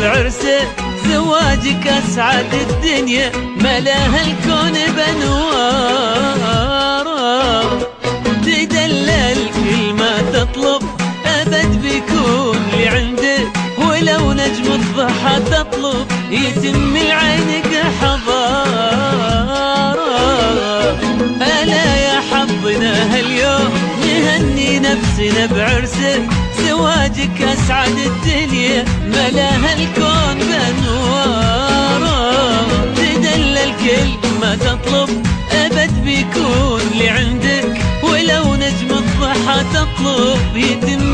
بعرسه زواجك أسعد الدنيا ملاها الكون بنواره تدلل كل ما تطلب أبد بيكون لعنده ولو نجم الضحى تطلب يتم لعينك حضاره ألا يا حظنا هاليوم نهني نفسنا بعرسك زواجك أسعد الدنيا ملاها الكون بأنواره تدلل كل ما تطلب أبد بيكون لعندك ولو نجم الضحى تطلب يتم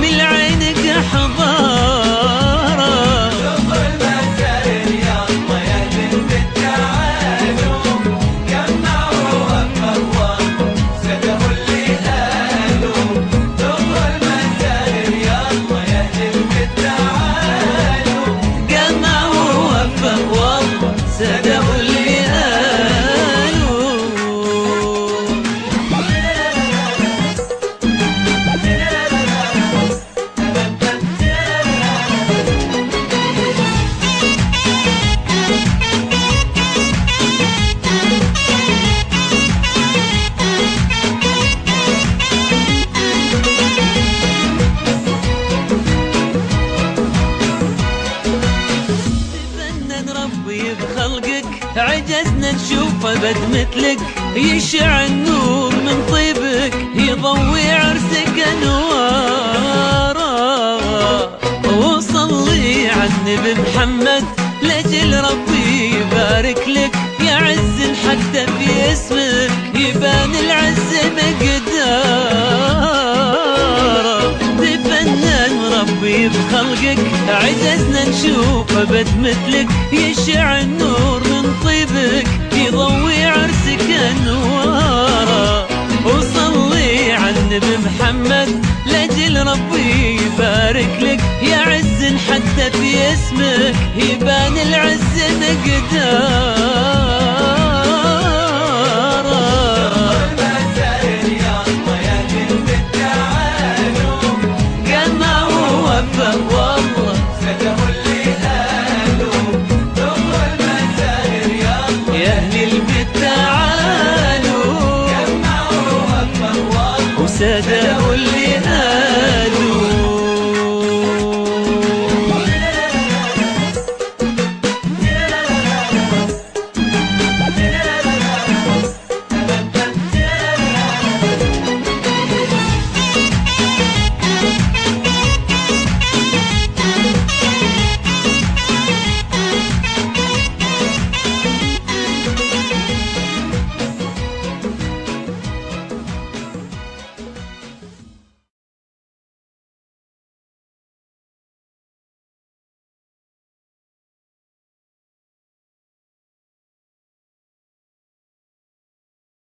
عجزنا نشوف ابد مثلك يشع النور من طيبك يضوي عرسك انواره وصلي على النبي محمد لاجل ربي يبارك لك يا عز حتى في اسمك يبان العز مقداره تفنن ربي بخلقك عجزنا نشوف ابد مثلك يشع النور محمد لاجل ربي يبارك لك. يا عز حتى في اسمك يبان العز مقدار سدى لي